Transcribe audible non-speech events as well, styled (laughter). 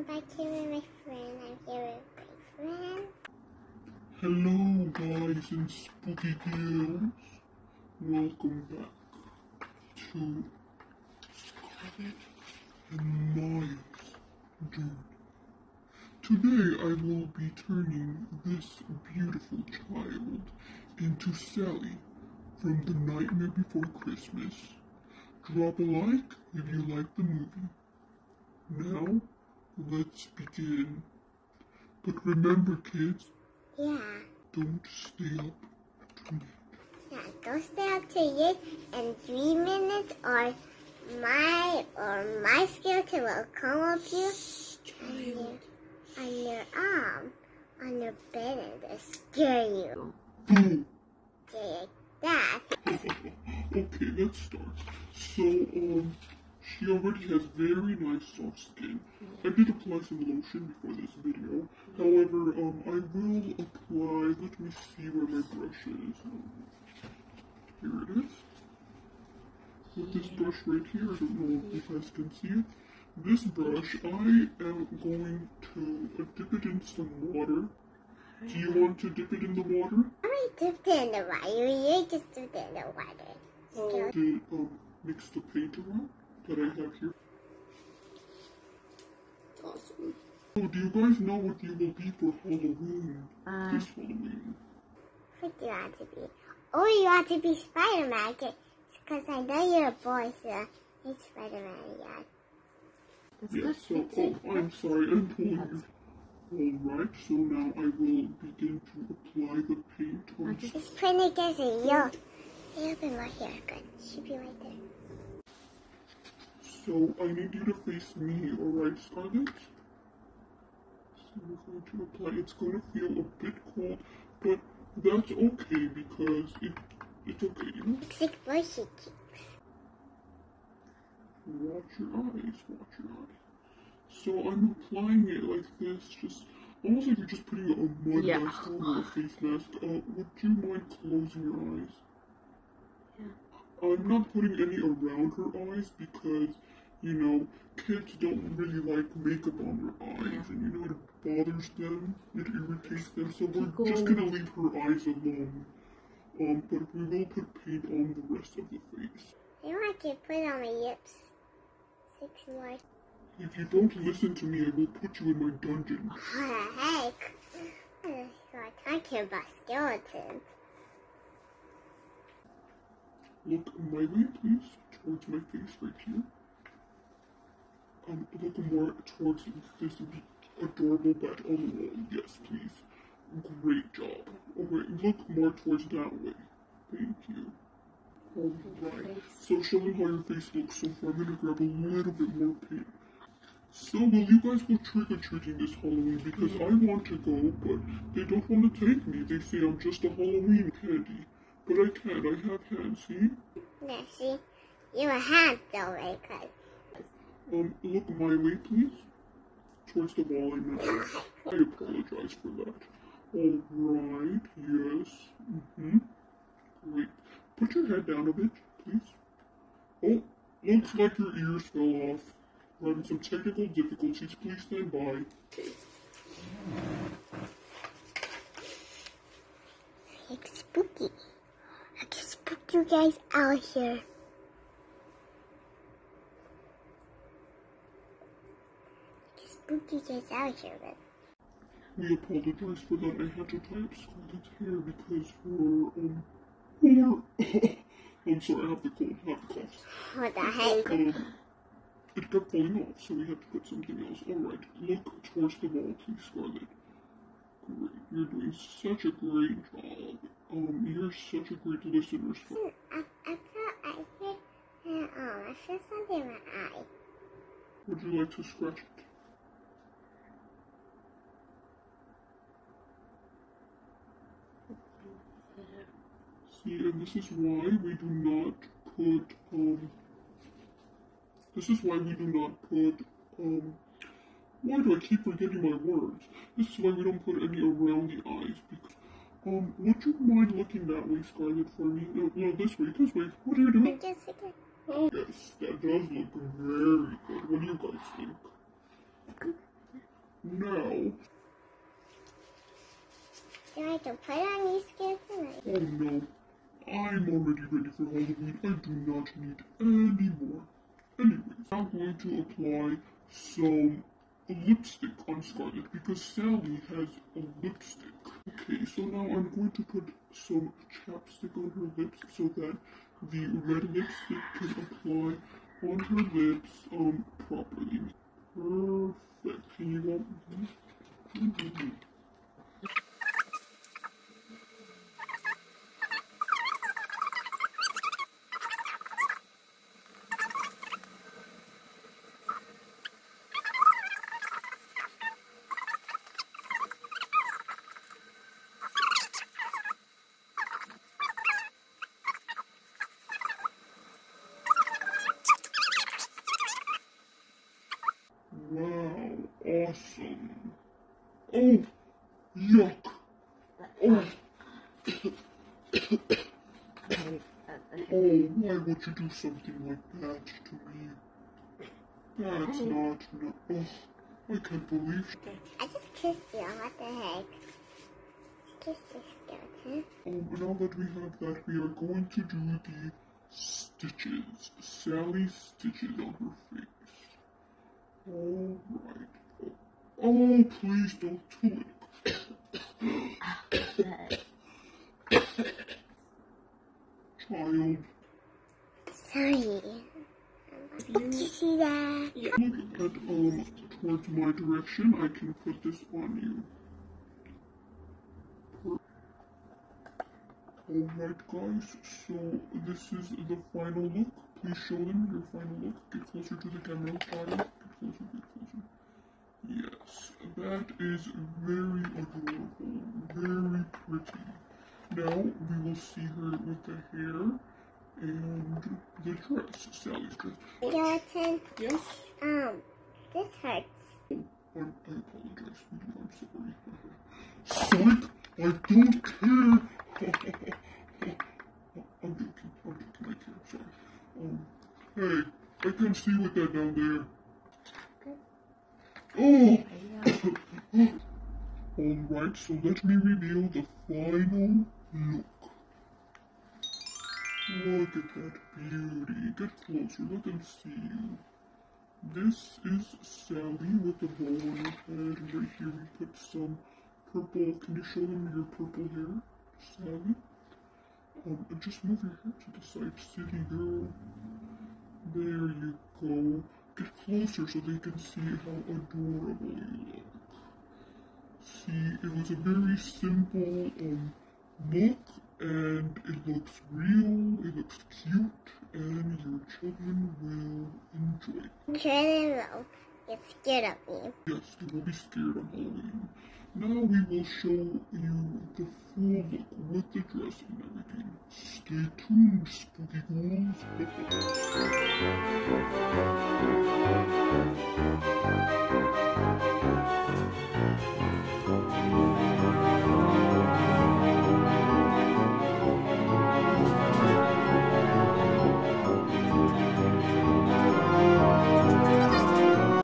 Um, I'm back here with my friend. I'm here with my friend. Hello, guys and spooky girls. Welcome back to Scarlett and Mya's journey. Today, I will be turning this beautiful child into Sally from The Nightmare Before Christmas. Drop a like if you like the movie. Now, let's begin. But remember, kids, Yeah. don't stay up too late. Yeah, don't stay up too late. In three minutes, or my or my skeleton will come up you on your, on your arm, on your bed, and scare you. Boom! Like that. okay, let's start. So, um, she already has very nice soft skin. I did apply some lotion before this video. However, um, I will apply, let me see where my brush is. Here it is. With this brush right here, I don't know if you guys can see it. This brush, I am going to uh, dip it in some water. Do you want to dip it in the water? I already dipped it in the water. You just dipped it in the water. Skeleton. to um, mix the paint around that I have here. Awesome. Oh, do you guys know what you will be for Halloween? Uh, this Halloween. What do you want to be? Oh, you want to be Spider-Man? Because I know you're a boy, so it's Spider-Man, yeah. Yes, so, oh, I'm sorry, I'm pulling you. Alright, so now I will begin to apply the paint on. Okay. It's pretty against it. Yo, hey, open my hair. Good. Should be right there. So I need you to face me, alright, Scarlett? So we're going to apply. It's going to feel a bit cold, but that's okay because it it's okay, you know? Looks like bushy cheeks. Watch your eyes, watch your eyes. So I'm applying it like this, just almost like you're just putting a mud Yeah. mask over a face mask. Uh, would you mind closing your eyes? Yeah. I'm not putting any around her eyes because, you know, kids don't really like makeup on their eyes, Yeah. and you know it bothers them, it irritates them. So we're Tickle. just gonna leave her eyes alone. Um, but we will put paint on the rest of the face. You want to put on my lips. Six more. If you don't listen to me, I will put you in my dungeon. What (laughs) the heck? You're talking about skeletons. Look my way, please, towards my face right here. Um, look more towards this adorable bat on the wall. Yes, please. Great job. Alright, look more towards that way. Thank you. Alright, so show them how your face looks so far. I'm gonna grab a little bit more paint. So, will you guys go trick-or-treating this Halloween? Because I want to go, but they don't want to take me. They say I'm just a Halloween candy. But I can't. I have hands, see? Now, see? You a hand though, right? Um, look my way, please. Towards the wall, I. I apologize for that. Alright, yes. Mm-hmm. Great. Put your head down a bit, please. Oh, looks like your ears fell off. We're having some technical difficulties. Please stand by. it's spooky. I can spook you guys out here. I can spook you guys out here, but We apologize for that. I had to up Scarlett's hair because her, um, her... (laughs) I'm sorry, I have the cold, I have the cough. what the heck? Um, it kept falling off, so we had to put something else. Alright, look towards the wall, please, Scarlett. Great, you're doing such a great job. Um, you're such a great listener, Scarlett. I, I felt I uh, oh, I feel something in my eye. Would you like to scratch it? See, and this is why we do not put, um, this is why we do not put, um, why do I keep forgetting my words? This is why we don't put any around the eyes, because, um, would you mind looking that way, Scarlett, for me? No, no, this way, this way. What are you doing? I'm just again. Yes, that does look very good. What do you guys think? now. Do I have to put on these skills tonight? Oh no, I'm already ready for Halloween. I do not need any more. Anyways, I'm going to apply some lipstick on Scarlett because Sally has a lipstick. Okay, so now I'm going to put some chapstick on her lips so that the red lipstick can apply on her lips um properly. Perfect. Can you go? Mm-hmm. Wow, awesome. Oh, yuck. Oh, oh, why would you do something like that to me? That's not, no, oh, I can't believe. I just kissed you. What the heck? Kiss the skeleton. Oh, now that we have that, we are going to do the stitches. Sally's stitches on her face. Alright. Oh, please don't do it. Child, Sorry. Did you see that? look at, um, towards my direction. I can put this on you. Alright guys, so this is the final look. Please show them your final look. Get closer to the camera. Get closer, get closer. Yes, that is very adorable. Very pretty. Now we will see her with the hair and the dress, Sally's dress. Skeleton. Yes? Um, this hurts. I, I apologize. I'm sorry. Psych! I don't care! (laughs) I'm joking. I'm joking. I care. Sorry. Um, hey, I can see with that down there. Oh! Alright, so let me reveal the final look. Look at that beauty. Get closer. Let them see you. This is Sally with the bow on her head. Right here we put some purple. Can you show them your purple hair, Sally? Um, and just move your hair to the side, city girl. There you go. Get closer so they can see how adorable you look. See, it was a very simple um, look, and it looks real, it looks cute, and your children will enjoy it. They will. Get scared of me. Yes, you will be scared of Halloween. Now we will show you the full look with the dress and everything. Stay tuned, spooky ghouls. (laughs)